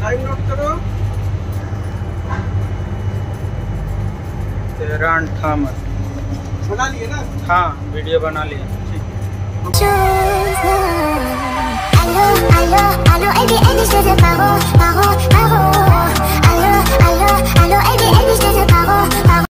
sign note करो तेरा अंठा मत बना लिए ना हाँ वीडियो बना लिए ठीक है